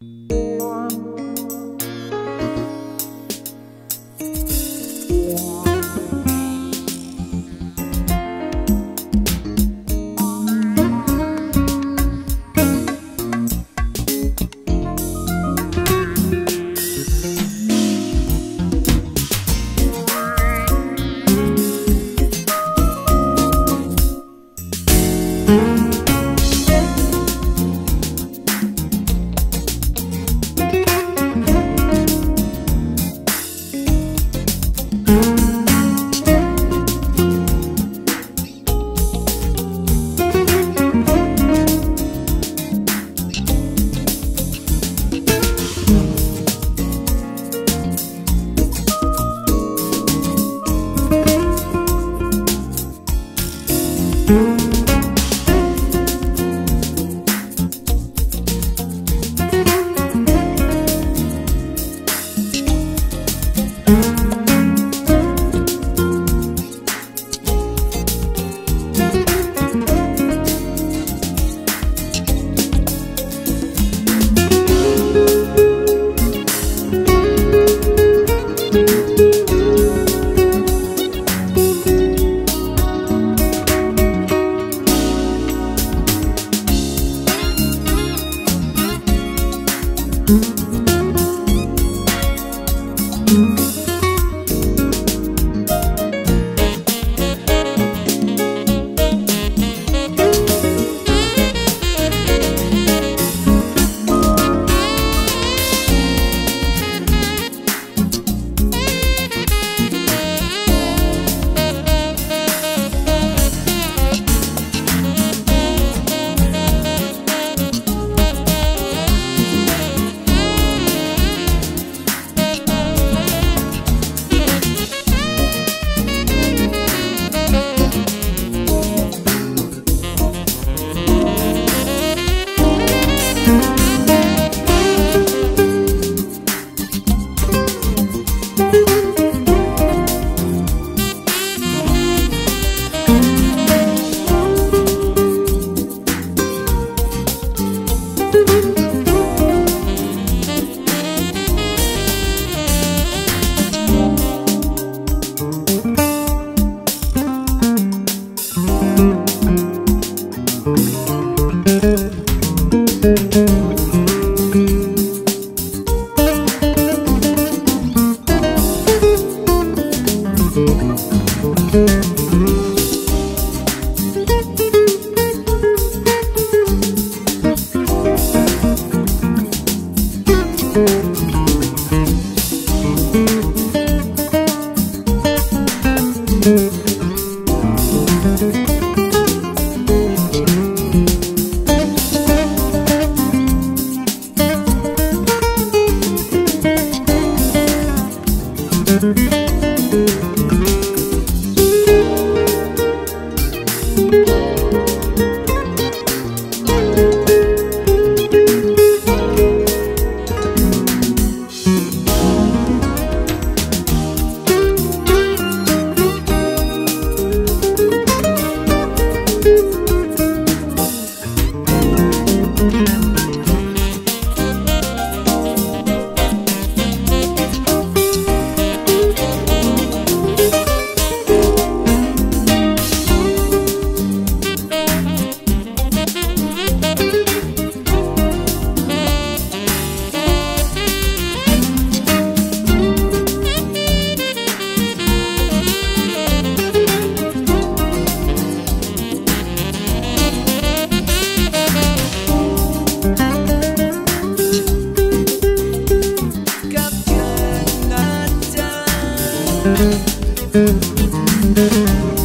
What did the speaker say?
Thank Música Thank you.